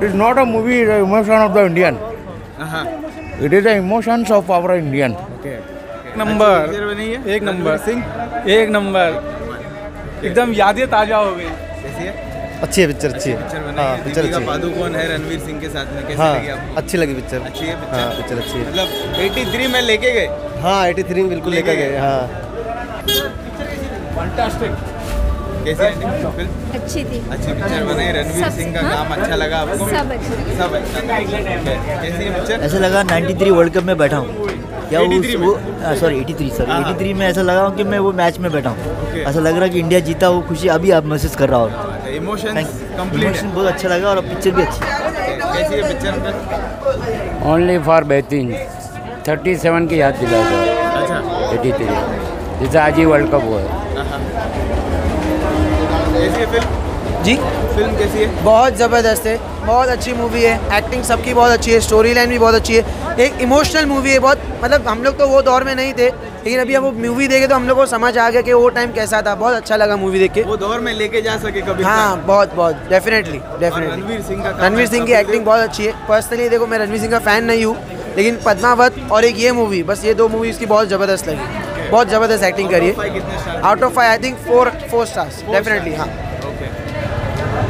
It's not a movie, it's emotion of the Indian. हाँ It is the emotions of our Indian. Okay number. Picture एक number. Singh एक number. एकदम यादें ताज़ा हो गई. अच्छी है पिक्चर अच्छी है. हाँ पिक्चर अच्छी है. पादुकोण है रणवीर सिंह के साथ में. कैसी हाँ लगी आपको? अच्छी लगी पिक्चर अच्छी है पिक्चर हाँ पिक्चर अच्छी है. मतलब 83 में लेके गए? हाँ एटी थ्री बिल्कुल लेकर गए हाँ. कैसी है फ़िल्म अच्छी थी। अच्छी पिक्चर बनाई रणवीर सिंह का हाँ? काम अच्छा लगा आपको? सब अच्छी सब अच्छा कैसी है पिक्चर ऐसा लगा 93 वर्ल्ड कप में बैठा हूँ। क्या 83 उस वो सॉरी 83 सॉरी हाँ, हाँ। 83 में ऐसा लगा हूँ कि मैं वो मैच में बैठा हूँ। Okay. ऐसा लग रहा है कि इंडिया जीता वो खुशी अभी आप महसूस कर रहा हो। इमोशंस कंप्लीट इमोशन बहुत अच्छा लगा और पिक्चर भी अच्छी है। है कैसी है पिक्चर ओनली फॉर बेहतरीन थर्टी सेवन की याद दिला दो। अच्छा। एटी थ्री जैसे आज ही वर्ल्ड कप हुआ है। कैसी है फ़िल्म जी। फ़िल्म कैसी है? बहुत ज़बरदस्त है बहुत अच्छी मूवी है एक्टिंग सबकी बहुत अच्छी है स्टोरी लाइन भी बहुत अच्छी है। एक इमोशनल मूवी है बहुत मतलब हम लोग तो वो दौर में नहीं थे लेकिन अभी अब वो मूवी देखे तो हम लोग को समझ आ गया कि वो टाइम कैसा था। बहुत अच्छा लगा मूवी देख के। वो दौर में लेके जा सके कभी हाँ बहुत बहुत डेफिनेटली डेफिनेटली रणवीर सिंह का रणवीर सिंह की एक्टिंग बहुत अच्छी है। पर्सनली देखो मैं रणवीर सिंह का फ़ैन नहीं हूँ लेकिन पद्मावत और एक ये मूवी बस ये दो मूवी इसकी बहुत ज़बरदस्त लगी। बहुत ज़बरदस्त एक्टिंग करी फाइव है out of five I think four four stars definitely हाँ।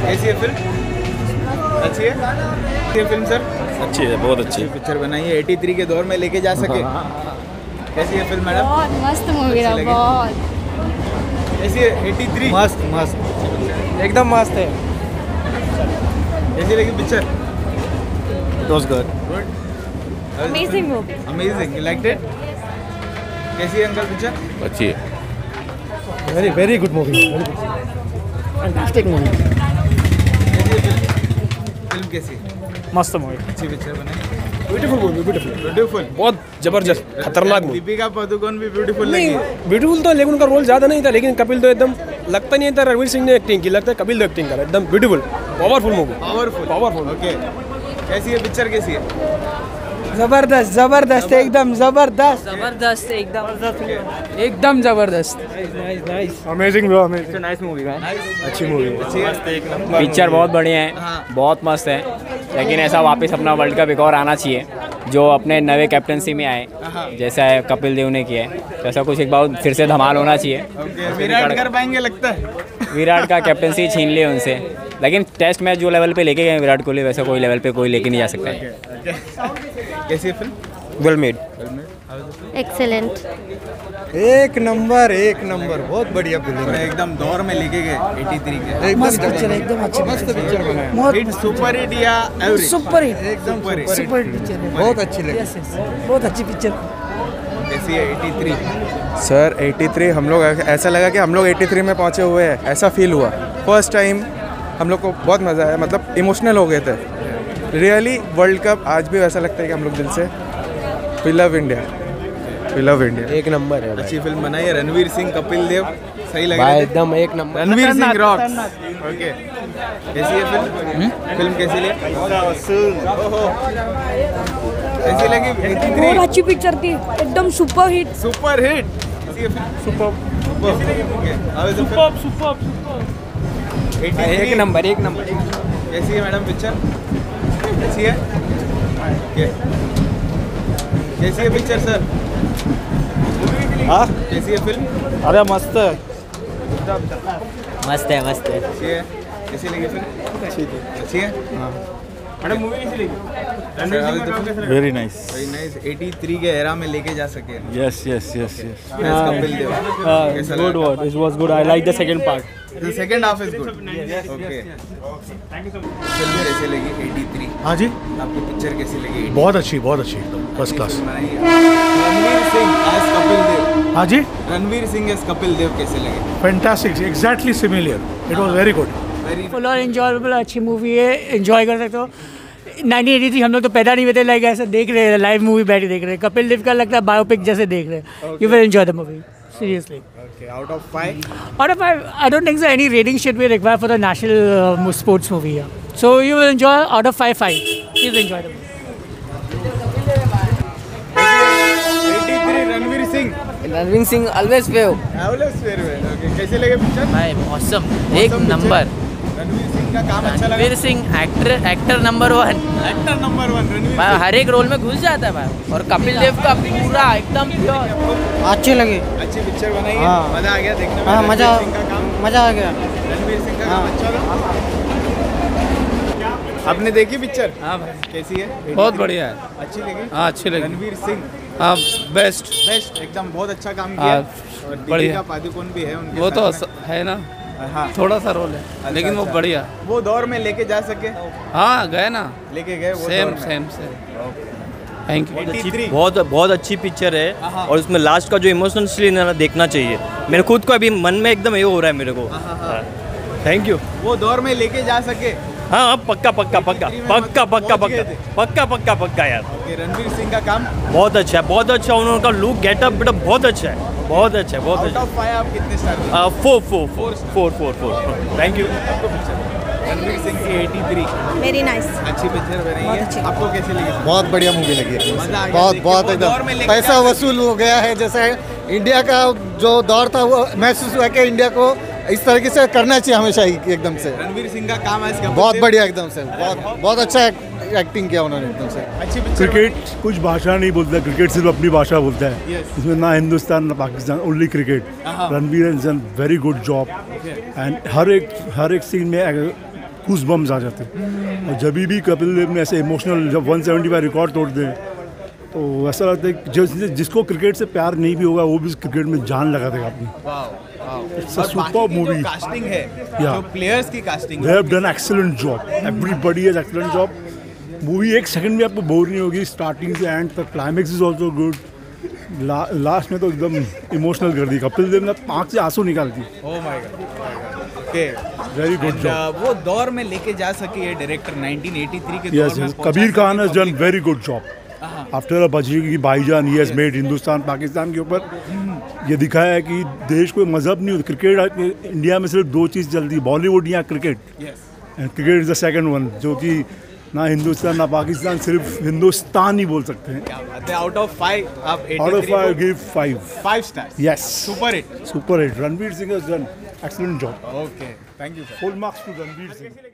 कैसी है फ़िल्म अच्छी है? अच्छी है फ़िल्म सर अच्छी है बहुत अच्छी पिक्चर बनाई है 83 के दौर में लेके जा सके। कैसी है फ़िल्म मैडम बहुत मस्त मूवी लगी? बहुत। कैसी है? 83 मस्त मस्त। एकदम मस्त है। कैसी लगी picture good good amazing movie amazing like it कैसी है अंकल पिक्चर अच्छी है। Very very good movie fantastic movie कैसी है फ़िल्म फ़िल्म कैसी है? मस्त मूवी अच्छी पिक्चर बनाई ब्यूटीफुल मूवी ब्यूटीफुल ब्यूटीफुल बहुत ज़बरदस्त खतरनाक मूवी दीपिका पादुकोण भी ब्यूटीफुल लगी। ब्यूटीफुल तो लेकिन उनका रोल ज़्यादा नहीं था लेकिन कपिल तो एकदम लगता नहीं था रणवीर सिंह ने एक्टिंग की लगता है कपिल तो एक्टिंग कर एकदम beautiful powerful movie powerful powerful okay कैसी है पिक्चर कैसी है? ज़बरदस्त ज़बरदस्त एकदम ज़बरदस्त. ज़बरदस्त एकदम. एकदम ज़बरदस्त. अमेजिंग ब्रो अमेजिंग अच्छी मूवी अच्छी है. पिक्चर बहुत बढ़िया है हाँ। बहुत मस्त है। लेकिन ऐसा वापस अपना वर्ल्ड कप एक और आना चाहिए जो अपने नवे कैप्टनसी में आए। जैसा है कपिल देव ने किया है। तो ऐसा कुछ एक बार फिर से धमाल होना चाहिए। विराट कर पाएँगे लगता है। विराट का कैप्टनसी छीन लिए उनसे। लेकिन टेस्ट मैच जो लेवल पे लेके गए विराट कोहली वैसा कोई लेवल पे कोई लेके नहीं जा सकता। है कैसी फ़िल्म वेल मेड एक्सेलेंट एक नंबर एक नंबर बहुत बढ़िया फ़िल्म है। एकदम दौर में लेके गए 83 के। मस्त पिक्चर एकदम अच्छी मस्त पिक्चर बनाया। हिट सुपर हिट या एवरेज सुपर हिट एकदम super hit super hit picture बहुत अच्छी लगी। बहुत अच्छी पिक्चर कैसी है 83 सर 83 हम लोग ऐसा लगा कि हम लोग 83 में पहुँचे हुए हैं। ऐसा फील हुआ। फ़र्स्ट टाइम हम लोग को बहुत मज़ा आया मतलब इमोशनल हो गए थे। रियली वर्ल्ड कप आज भी वैसा लगता है कि हम लोग दिल से we love India we love India एक नंबर है अच्छी फ़िल्म बनाई है रणवीर सिंह कपिल देव। सही लग रहा है एकदम एक number. Ranveer Singh rocks okay कैसी है फ़िल्म? फ़िल्म कैसी लगी? कैसी लगी? 83 अच्छी पिक्चर थी। एकदम सुपर हिट सुपर हिट कैसी है फ़िल्म सुपर फ़िल्म सुपर सुपर 83 नंबर एक नंबर कैसी है मैडम पिक्चर कैसी है कैसी है पिक्चर सर हाँ? कैसी है फ़िल्म अरे मस्त है। मस्त है मस्त है. अच्छी है कैसी लगी फ़िल्म अच्छी है? मैडम मूवी कैसी लगी? वेरी नाइस वेरी नाइस 83 के एरा में लेके जा सके। Yes yes yes yes good word it was good I like the second part The second half is good. Okay. फ़िल्म कैसी लगी 83 हाँ जी? आपको पिक्चर कैसी लगी? 83? बहुत अच्छी बहुत अच्छी first class. Ranveer Singh as Kapil Dev. हाँ जी? रणवीर सिंह एज कपिल देव कैसे लगे? Fantastic exactly similar it was very good very full और इंजॉयबल अच्छी मूवी है इंजॉय कर सकते हो. 1983 हम लोग तो पैदा नहीं हुए थे लाइक ऐसे देख रहे हैं लाइव मूवी बैठ के देख रहे. हैं कपिल देव का लगता है बायोपिक जैसे देख रहे. हैं you will enjoy the movie seriously Okay, out of 5 Out of five, I don't think so any rating should be required for the national uh, sports movie. Yeah. So you will enjoy out of five, five. Please enjoy the movie. 83 Ranveer Singh Ranveer Singh always wave Always very. Okay, कैसे लगे picture भाई मौसम एक Awesome नंबर. रणवीर सिंह सिंह का काम अच्छा लगा। Ranveer Singh actor actor number one actor number one Ranveer भाई हर एक रोल में घुस जाता है भाई। और कपिल देव का पूरा एकदम प्योर अच्छे लगे। अच्छी पिक्चर बनाई है। हाँ। मज़ा आ गया देखने में। हाँ, मजा- मज़ा आ गया। रणवीर सिंह का अच्छा था आपने देखी पिक्चर हाँ भाई। कैसी है? बहुत बढ़िया है। अच्छी लगी? हाँ अच्छी लगी। रणवीर सिंह। हाँ बेस्ट बेस्ट एकदम बहुत अच्छा काम हाँ, किया और बढ़िया। दीपिका पादुकोण भी है उनके वो तो है ना? हाँ। थोड़ा सा रोल है अच्छा, लेकिन अच्छा, वो। बढ़िया। वो दौर में लेके जा सके? हाँ गए ना। लेके गए वो same same same thank you बहुत बहुत अच्छी पिक्चर है हाँ। और उसमें लास्ट का जो इमोशनल सीन है ना देखना चाहिए। मेरे खुद को अभी मन में एकदम ये हो रहा है मेरे को। हाँ, थैंक यू वो दौर में लेके जा सके? हाँ हाँ पक्का पक्का पक्का। पक्का पक्का पक्का। पक्का पक्का पक्का यार। रणवीर सिंह का काम? बहुत अच्छा है बहुत अच्छा उनका लुक गेटअप बेटा बहुत अच्छा है। बहुत अच्छा है बहुत आउट अच्छा ऑफ़ फाइव आप कितने star four four four four four four thank you Ranveer Singh की 83 वेरी नाइस अच्छी पिक्चर बनाई है। आपको कैसी लगी? बहुत बढ़िया मूवी लगी मज़ा आ गया बहुत बहुत एकदम पैसा वसूल हो गया है जैसे इंडिया का जो दौर था वो महसूस हुआ कि इंडिया को इस तरीके से करना चाहिए हमेशा ही एकदम से। रणवीर सिंह का काम आज कपूर बहुत बढ़िया एकदम से। बहुत बहुत अच्छा एक्टिंग किया उन्होंने एकदम से। अच्छी पिक्चर क्रिकेट कुछ भाषा नहीं बोलता क्रिकेट सिर्फ़ अपनी भाषा बोलता है। Yes. इसमें ना हिंदुस्तान ना पाकिस्तान ओनली क्रिकेट हाँ। Ranbir has done very good job and हर एक हर एक सीन में कुछ बम्स आ जाते हैं। और जब भी कपिल देव ने ऐसे इमोशनल जब 175 रिकॉर्ड तोड़ दें तो ऐसा लगता है जिस जिसको क्रिकेट से प्यार नहीं भी होगा वो भी क्रिकेट में जान लगा देगा अपनी। जो movie. कास्टिंग है. जो प्लेयर्स की casting they have done excellent job everybody has excellent job movie एक सेकंड में आपको बोर नहीं होगी स्टार्टिंग से एंड तक climax is also good last में तो एकदम इमोशनल कर दी कपिल देव ने आँख से आँसू निकाल दी ओह my god okay very good job वो दौर में लेके जा सके ये डायरेक्टर 1983 के में yes Kabir Khan has done very good job after बजरी की भाईजान ही हैज़ मेड हिंदुस्तान पाकिस्तान के ऊपर ये दिखाया है कि देश कोई मज़हब नहीं होता। क्रिकेट इंडिया में सिर्फ़ दो चीज़ चलती बॉलीवुड या cricket cricket is the second one जो कि ना हिंदुस्तान ना पाकिस्तान सिर्फ़ हिंदुस्तान ही बोल सकते हैं। आउट ऑफ़ फाइव आप out of five give five five star yes super hit super hit Ranveer Singh has done excellent job okay thank you full marks to Ranveer Singh